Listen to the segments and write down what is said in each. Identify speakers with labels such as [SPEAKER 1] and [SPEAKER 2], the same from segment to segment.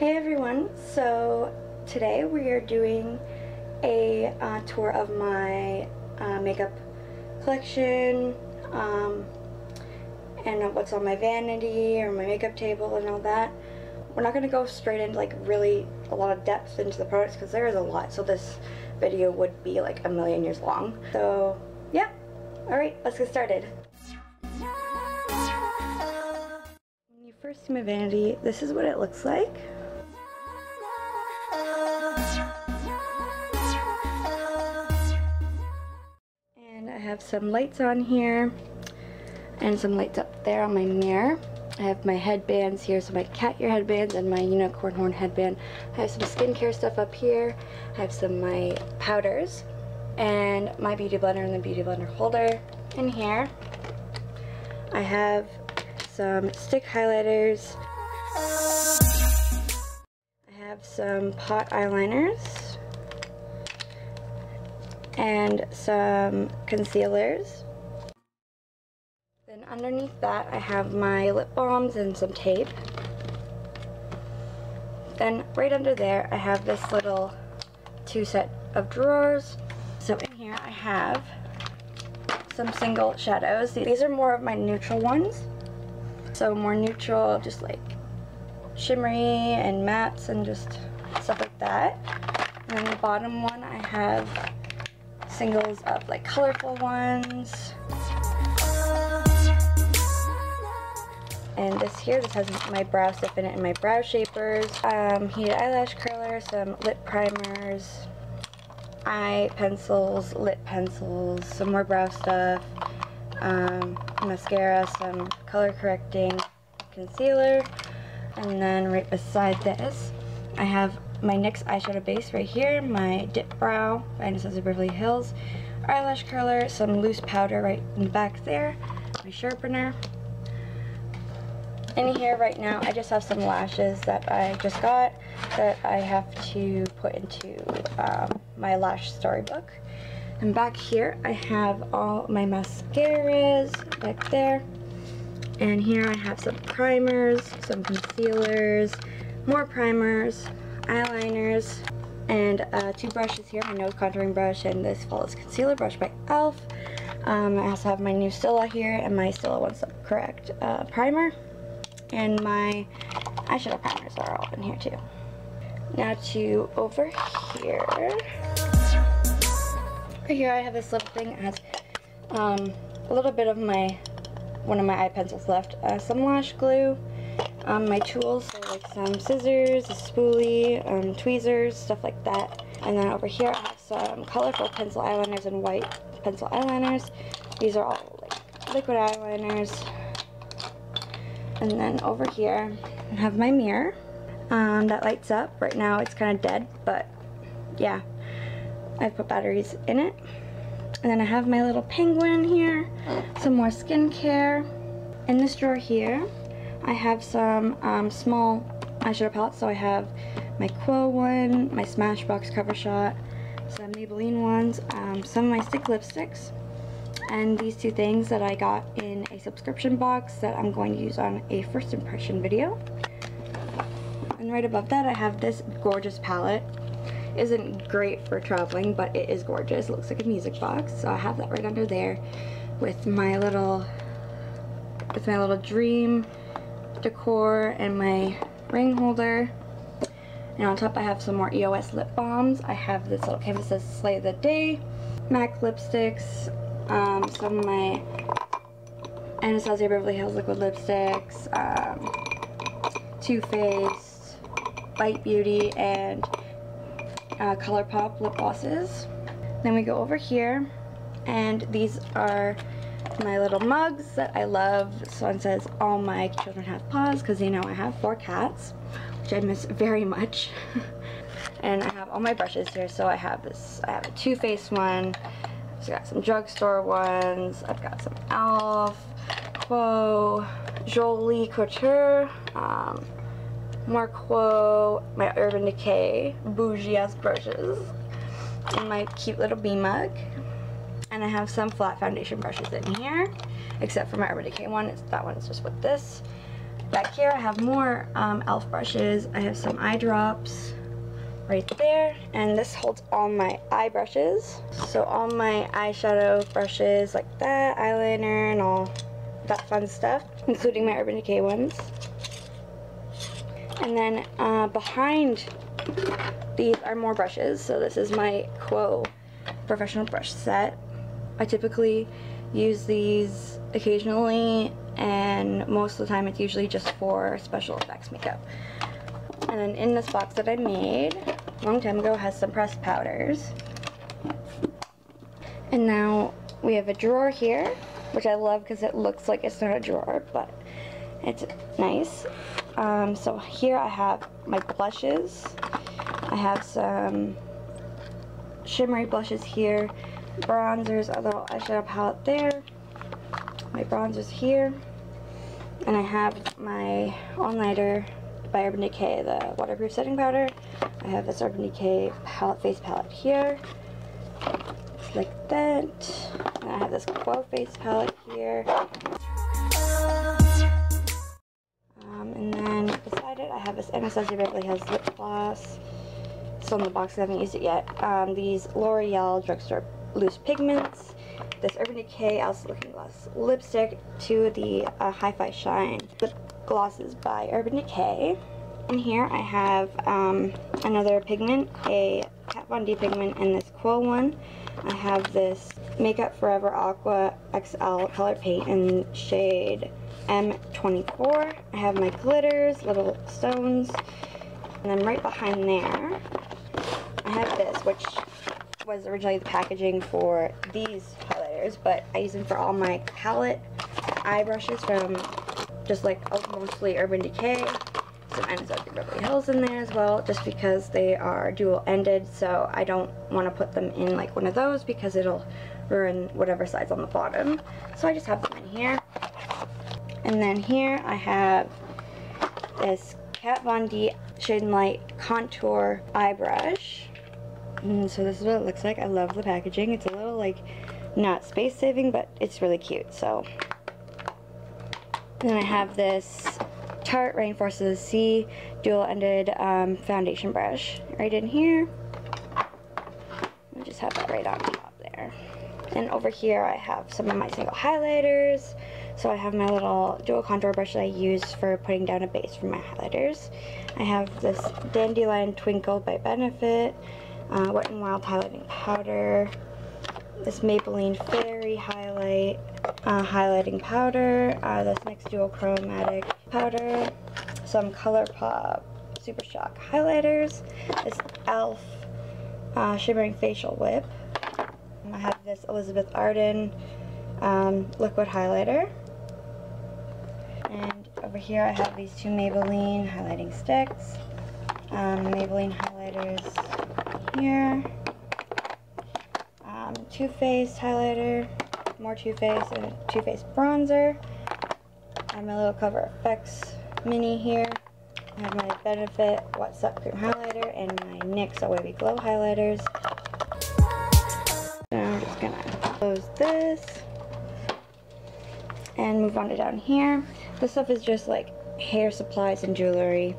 [SPEAKER 1] Hey everyone, so today we are doing a uh, tour of my uh, makeup collection um, and what's on my vanity or my makeup table and all that. We're not going to go straight into like really a lot of depth into the products because there is a lot so this video would be like a million years long. So yeah, alright let's get started. When you first see my vanity, this is what it looks like. Have some lights on here and some lights up there on my mirror. I have my headbands here, so my cat ear headbands and my unicorn horn headband. I have some skincare stuff up here. I have some my powders and my beauty blender and the beauty blender holder in here. I have some stick highlighters. I have some pot eyeliners and some concealers. Then underneath that I have my lip balms and some tape. Then right under there I have this little two set of drawers. So in here I have some single shadows. These are more of my neutral ones. So more neutral, just like shimmery and mattes and just stuff like that. And then the bottom one I have singles of like colorful ones. And this here, this has my brow stick in it and my brow shapers, um, heated eyelash curler, some lip primers, eye pencils, lip pencils, some more brow stuff, um, mascara, some color correcting concealer, and then right beside this, I have my NYX eyeshadow base right here, my Dip Brow by Anastasia Beverly Hills, eyelash curler, some loose powder right in the back there, my sharpener. In here right now, I just have some lashes that I just got that I have to put into um, my lash storybook. And back here, I have all my mascaras back there. And here I have some primers, some concealers, more primers, eyeliners, and uh, two brushes here, my nose contouring brush and this Flawless Concealer brush by e.l.f. Um, I also have my new Stila here and my Stila One Step Correct uh, primer. And my eyeshadow primers are all in here too. Now to over here. Right here I have this little thing. It has um, a little bit of my, one of my eye pencils left. Uh, some lash glue um, my tools, so like some scissors, a spoolie, um, tweezers, stuff like that. And then over here I have some colorful pencil eyeliners and white pencil eyeliners. These are all like liquid eyeliners. And then over here I have my mirror um, that lights up. Right now it's kind of dead, but yeah, I've put batteries in it. And then I have my little penguin here, some more skincare. In this drawer here, I have some um, small eyeshadow palettes. So I have my Quo one, my Smashbox Cover Shot, some Maybelline ones, um, some of my stick lipsticks, and these two things that I got in a subscription box that I'm going to use on a first impression video. And right above that I have this gorgeous palette. Isn't great for traveling, but it is gorgeous. It looks like a music box. So I have that right under there with my little with my little dream decor and my ring holder. And on top I have some more EOS lip balms. I have this little canvas that says Slay the Day, MAC lipsticks, um, some of my Anastasia Beverly Hills liquid lipsticks, um, Too Faced, Bite Beauty, and uh, ColourPop lip glosses. Then we go over here, and these are my little mugs that I love. This one says, all my children have paws, because you know I have four cats, which I miss very much. and I have all my brushes here, so I have this, I have a Too Faced one, I've got some drugstore ones, I've got some e.l.f., Quo, Jolie Couture, um, Marquo, my Urban Decay, bougie ass brushes, and my cute little bee mug. And I have some flat foundation brushes in here, except for my Urban Decay one. It's, that one's just with this. Back here I have more um, e.l.f. brushes. I have some eye drops right there. And this holds all my eye brushes. So all my eyeshadow brushes like that, eyeliner and all that fun stuff, including my Urban Decay ones. And then uh, behind these are more brushes. So this is my Quo professional brush set. I typically use these occasionally and most of the time it's usually just for special effects makeup. And then in this box that I made a long time ago has some pressed powders. And now we have a drawer here, which I love because it looks like it's not a drawer, but it's nice. Um, so here I have my blushes. I have some shimmery blushes here, bronzers, a little eyeshadow palette there, my bronzers here, and I have my All Nighter by Urban Decay, the waterproof setting powder. I have this Urban Decay palette face palette here, just like that. And I have this Quo face palette here. Um, and then beside it, I have this Anastasia Beverly Hills lip gloss. Still in the box, I haven't used it yet. Um, these L'Oreal Drugstore Loose Pigments. This Urban Decay Alice Looking Glass lipstick to the uh, Hi-Fi Shine lip glosses by Urban Decay. And here I have um, another pigment, a Kat Von D pigment and this Quo one. I have this Makeup Forever Aqua XL color paint in shade M24. I have my glitters, little stones, and then right behind there, I have this, which was originally the packaging for these highlighters, but I use them for all my palette eye brushes from just like mostly Urban Decay. Some Anastasia Beverly Hills in there as well, just because they are dual-ended, so I don't want to put them in like one of those because it'll ruin whatever side's on the bottom. So I just have them in here. And then here I have this Kat Von D Shade and Light Contour Eye Brush. And so this is what it looks like. I love the packaging. It's a little like not space saving, but it's really cute. So then I have this Tarte Rainforest of the Sea dual-ended um, foundation brush right in here. I just have that right on top there. And over here I have some of my single highlighters. So I have my little dual contour brush that I use for putting down a base for my highlighters. I have this Dandelion Twinkle by Benefit, uh, Wet n Wild highlighting powder, this Maybelline Fairy highlight, uh, highlighting powder, uh, this NYX Dual Chromatic powder, some ColourPop Super Shock highlighters, this e.l.f. Uh, Shimmering Facial Whip. I have this Elizabeth Arden um, liquid highlighter. And over here I have these two Maybelline highlighting sticks. Um, Maybelline highlighters here. Um, Too Faced highlighter, more Too Faced, and Too Faced bronzer. I have my little Cover FX mini here. I have my Benefit Watt's Up Cream highlighter and my NYX Wavy Glow highlighters. Now I'm just gonna close this and move on to down here. This stuff is just like hair supplies and jewelry.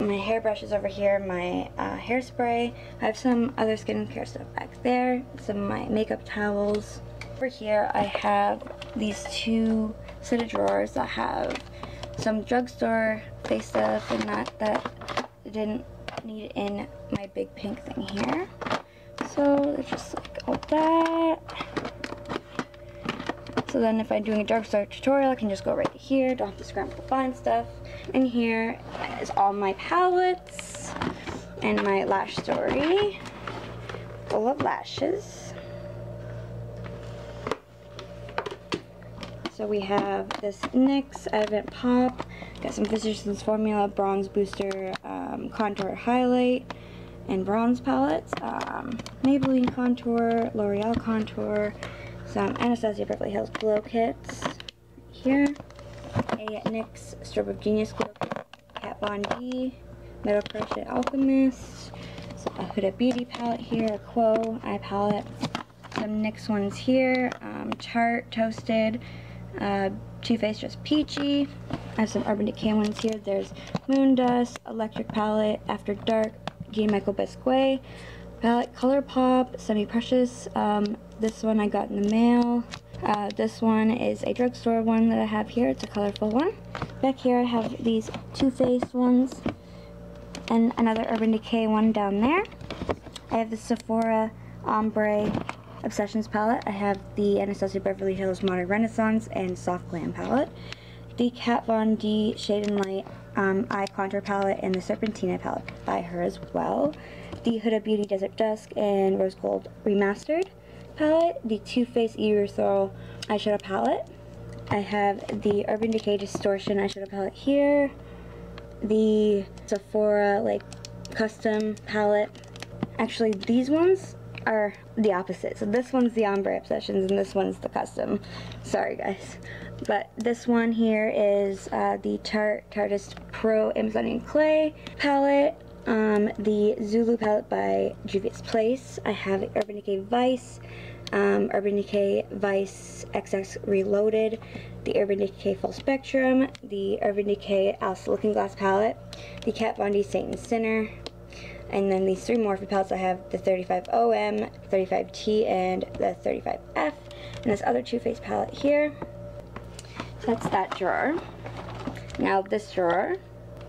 [SPEAKER 1] My hairbrush is over here, my uh, hairspray. I have some other skincare stuff back there, some of my makeup towels. Over here I have these two set of drawers that have some drugstore face stuff and that that didn't need in my big pink thing here. So it's just like all that. So then if I'm doing a drugstore tutorial, I can just go right here. Don't have to scramble to find stuff. And here is all my palettes and my lash story. Full of lashes. So we have this NYX Advent Pop. Got some Physicians Formula Bronze Booster um, Contour Highlight and Bronze Palettes. Um, Maybelline Contour, L'Oreal Contour, some Anastasia Beverly Hills Glow Kits here, a NYX Strobe of Genius Glow Kit, Kat Von D, Metal Crush Alchemist, a Huda Beauty palette here, a Quo eye palette, some NYX ones here, um, Tarte Toasted, uh, Too Faced Just Peachy, I have some Urban Decay ones here. There's Moon Dust, Electric Palette, After Dark, G. Michael Bisquet, palette ColourPop, Semi Precious. Um, this one I got in the mail. Uh, this one is a drugstore one that I have here. It's a colorful one. Back here I have these Too Faced ones and another Urban Decay one down there. I have the Sephora Ombre Obsessions palette. I have the Anastasia Beverly Hills Modern Renaissance and Soft Glam palette. The Kat Von D Shade and Light um, Eye Contour palette and the Serpentina palette by her as well. The Huda Beauty Desert Dusk and Rose Gold Remastered palette. The Too Faced Erythral eyeshadow palette. I have the Urban Decay Distortion eyeshadow palette here. The Sephora like custom palette. Actually, these ones are the opposite. So this one's the Ombre Obsessions and this one's the custom. Sorry guys. But this one here is uh, the Tarte Tarteist Pro Amazonian Clay palette. Um, the Zulu palette by Juvia's Place. I have Urban Decay Vice, um, Urban Decay Vice XX Reloaded, the Urban Decay Full Spectrum, the Urban Decay Alice Looking Glass palette, the Kat Von D Saint Sinner, and then these three Morphe palettes, I have the 35OM, 35T, and the 35F. And this other Too Faced palette here. So that's that drawer. Now this drawer.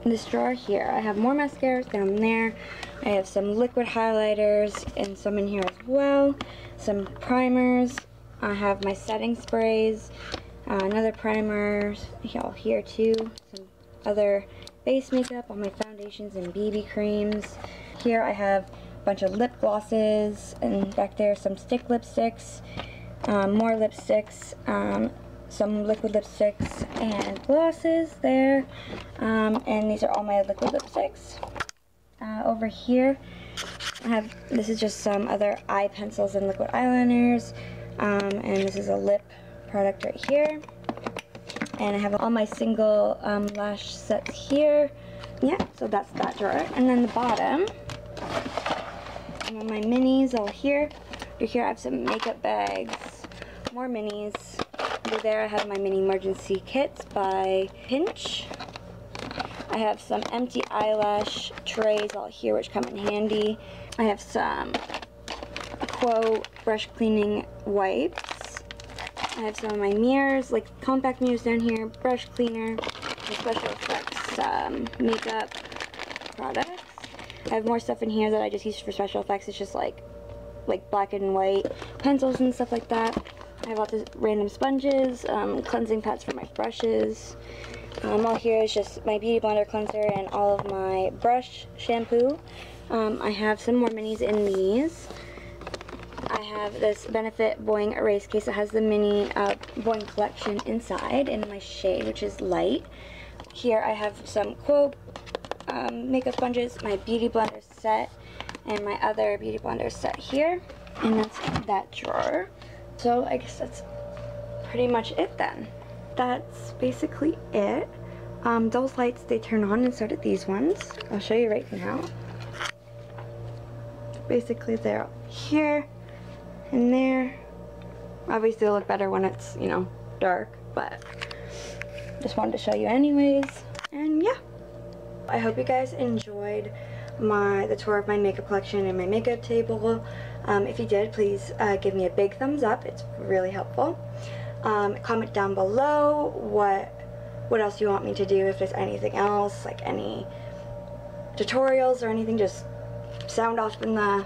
[SPEAKER 1] This drawer here, I have more mascaras down there. I have some liquid highlighters and some in here as well. Some primers. I have my setting sprays. Uh, another primer all here too. Some other base makeup, all my foundations and BB creams. Here I have a bunch of lip glosses, and back there some stick lipsticks, um, more lipsticks, um, some liquid lipsticks and glosses there. Um, and these are all my liquid lipsticks. Uh, over here, I have, this is just some other eye pencils and liquid eyeliners. Um, and this is a lip product right here. And I have all my single um, lash sets here. Yeah, so that's that drawer. And then the bottom, my minis all here. Over here I have some makeup bags, more minis. Over there I have my mini emergency kits by Pinch. I have some empty eyelash trays all here which come in handy. I have some Quo brush cleaning wipes. I have some of my mirrors, like compact mirrors down here, brush cleaner, special effects um, makeup products. I have more stuff in here that I just use for special effects. It's just like like black and white pencils and stuff like that. I have lots of random sponges, um, cleansing pads for my brushes. Um, all here is just my Beauty Blender cleanser and all of my brush shampoo. Um, I have some more minis in these. I have this Benefit Boing Erase case that has the mini uh, Boing collection inside in my shade, which is light. Here I have some Quo um, makeup sponges, my Beauty Blender set, and my other Beauty Blender set here. And that's that drawer. So I guess that's pretty much it then. That's basically it. Um, those lights, they turn on and so did these ones. I'll show you right now. Basically they're here and there. Obviously they look better when it's, you know, dark, but just wanted to show you anyways. And yeah. I hope you guys enjoyed my the tour of my makeup collection and my makeup table. Um, if you did, please uh, give me a big thumbs up. It's really helpful. Um, comment down below what what else you want me to do. If there's anything else, like any tutorials or anything, just sound off in the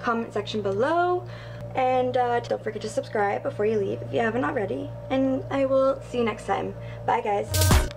[SPEAKER 1] comment section below. And uh, don't forget to subscribe before you leave if you haven't already. And I will see you next time. Bye guys.